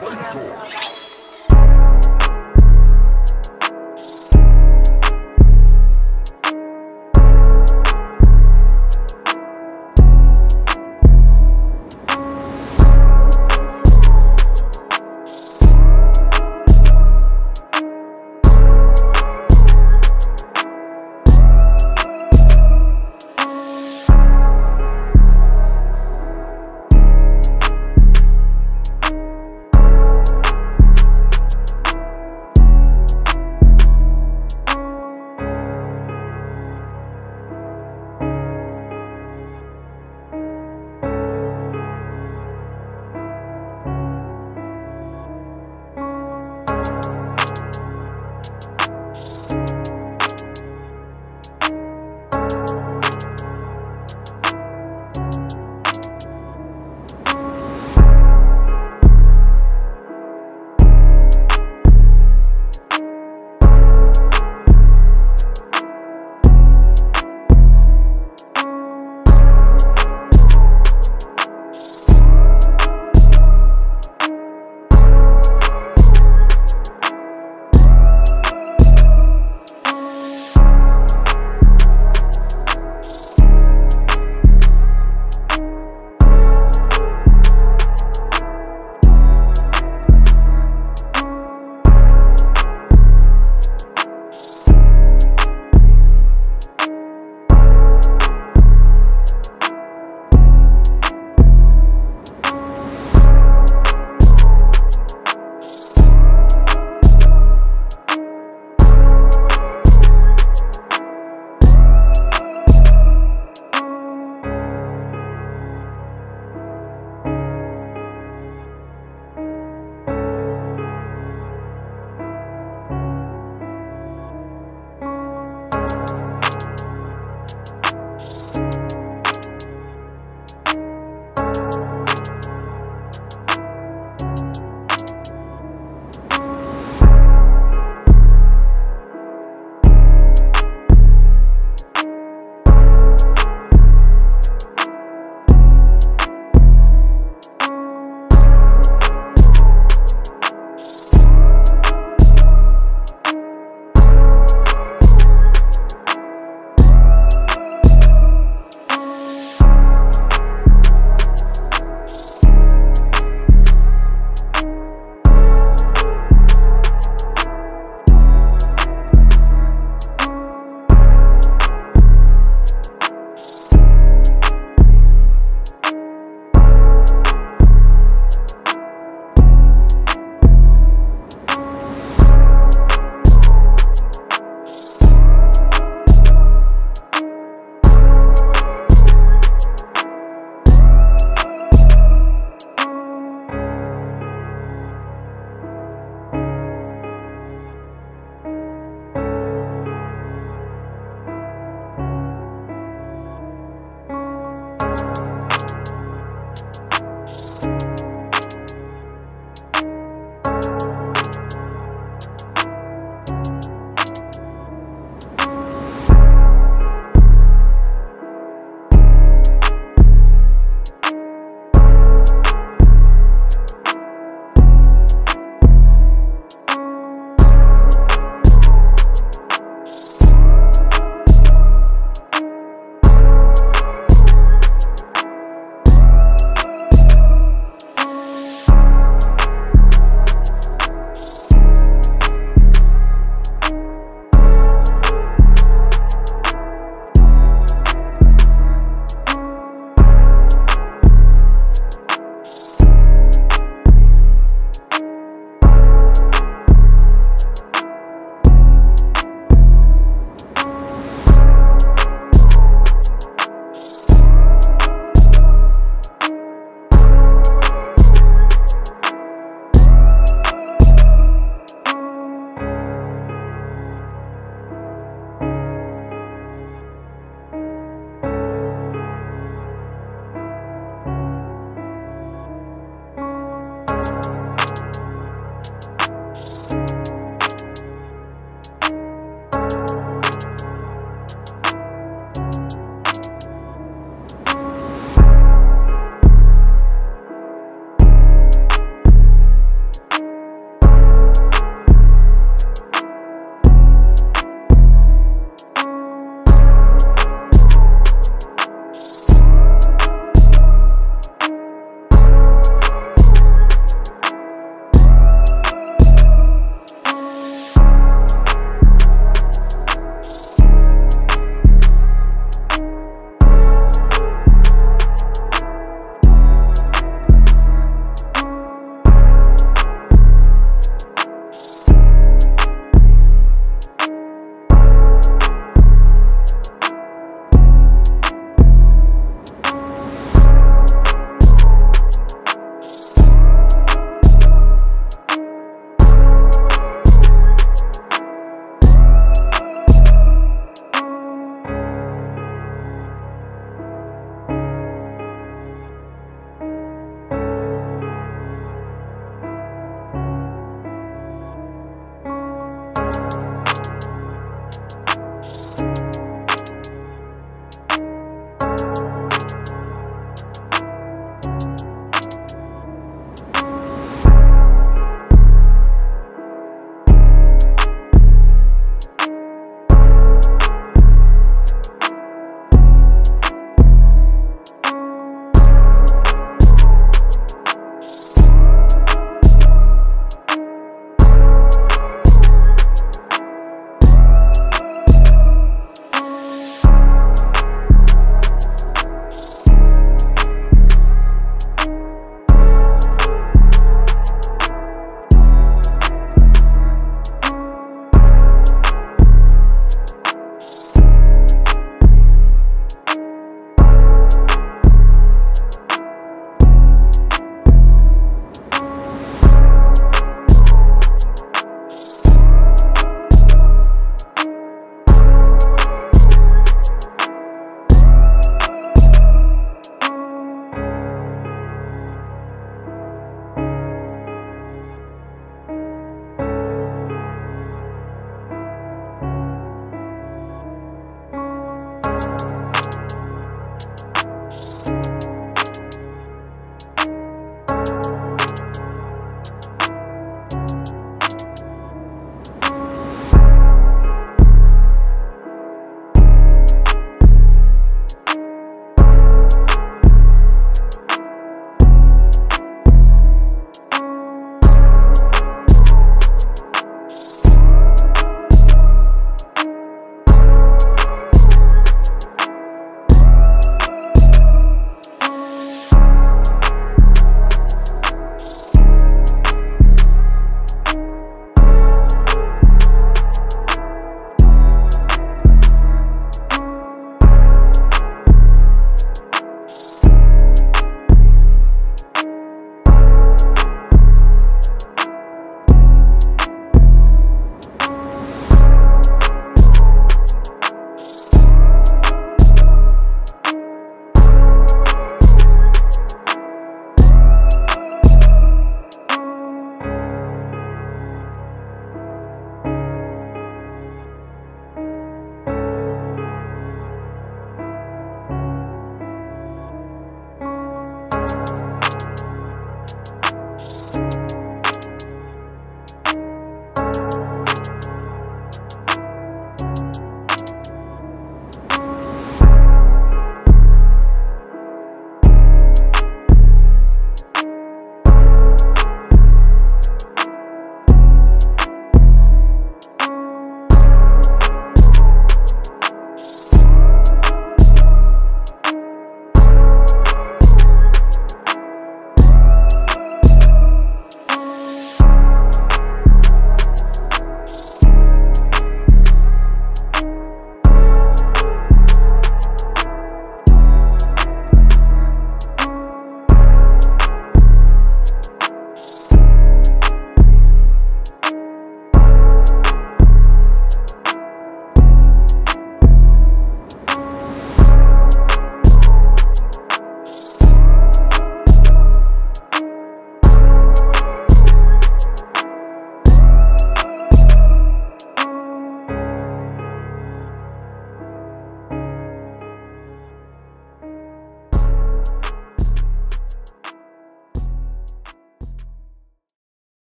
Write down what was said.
分手